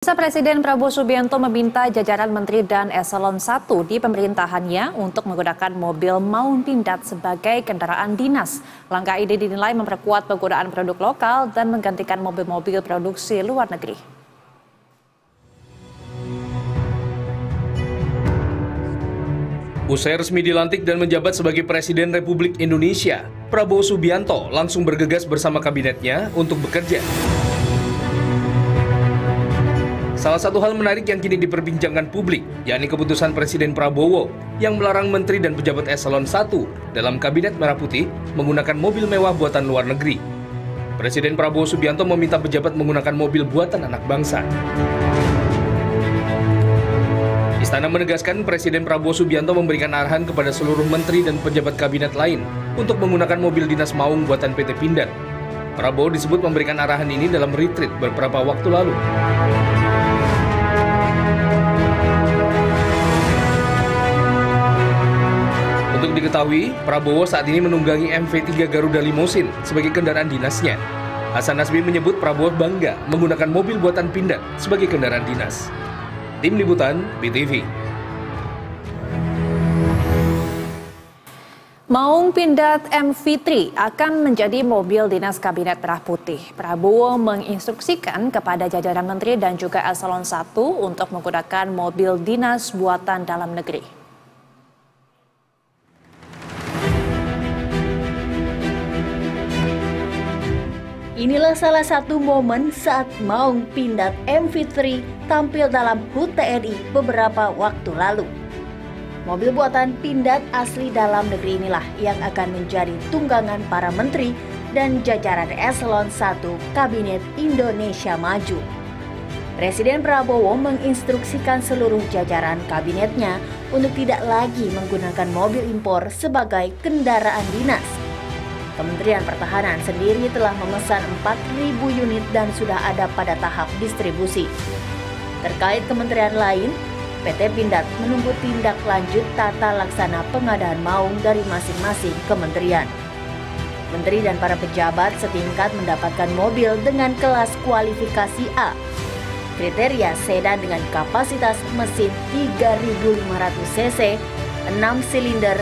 Masa Presiden Prabowo Subianto meminta jajaran menteri dan eselon 1 di pemerintahannya untuk menggunakan mobil maung pindad sebagai kendaraan dinas. Langkah ini dinilai memperkuat penggunaan produk lokal dan menggantikan mobil-mobil produksi luar negeri. Usai resmi dilantik dan menjabat sebagai Presiden Republik Indonesia, Prabowo Subianto langsung bergegas bersama kabinetnya untuk bekerja. Salah satu hal menarik yang kini diperbincangkan publik, yakni keputusan Presiden Prabowo yang melarang menteri dan pejabat eselon 1 dalam Kabinet Merah Putih menggunakan mobil mewah buatan luar negeri. Presiden Prabowo Subianto meminta pejabat menggunakan mobil buatan anak bangsa. Istana menegaskan Presiden Prabowo Subianto memberikan arahan kepada seluruh menteri dan pejabat kabinet lain untuk menggunakan mobil dinas maung buatan PT Pindad. Prabowo disebut memberikan arahan ini dalam retreat beberapa waktu lalu. Untuk diketahui, Prabowo saat ini menunggangi MV3 Garuda Limousine sebagai kendaraan dinasnya. Hasan Nasbi menyebut Prabowo bangga menggunakan mobil buatan Pindad sebagai kendaraan dinas. Tim Liputan, BTV. Maung Pindad MV3 akan menjadi mobil dinas Kabinet Merah Putih. Prabowo menginstruksikan kepada jajaran menteri dan juga eselon 1 untuk menggunakan mobil dinas buatan dalam negeri. Inilah salah satu momen saat Maung Pindad MV3 tampil dalam HUT TNI beberapa waktu lalu. Mobil buatan Pindad asli dalam negeri inilah yang akan menjadi tunggangan para menteri dan jajaran eselon 1 Kabinet Indonesia Maju. Presiden Prabowo menginstruksikan seluruh jajaran kabinetnya untuk tidak lagi menggunakan mobil impor sebagai kendaraan dinas Kementerian Pertahanan sendiri telah memesan 4.000 unit dan sudah ada pada tahap distribusi. Terkait kementerian lain, PT Pindad menunggu tindak lanjut tata laksana pengadaan maung dari masing-masing kementerian. Menteri dan para pejabat setingkat mendapatkan mobil dengan kelas kualifikasi A. Kriteria sedan dengan kapasitas mesin 3.500 cc, 6 silinder,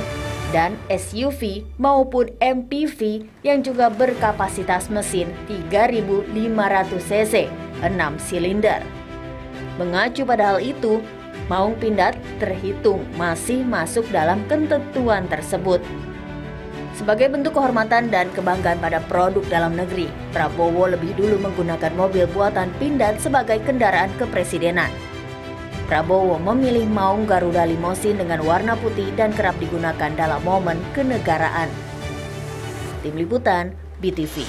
dan SUV maupun MPV yang juga berkapasitas mesin 3.500 cc 6 silinder. Mengacu pada hal itu, Maung Pindad terhitung masih masuk dalam ketentuan tersebut. Sebagai bentuk kehormatan dan kebanggaan pada produk dalam negeri, Prabowo lebih dulu menggunakan mobil buatan Pindad sebagai kendaraan kepresidenan. Prabowo memilih maung Garuda Limousine dengan warna putih dan kerap digunakan dalam momen kenegaraan. Tim Liputan, BTV.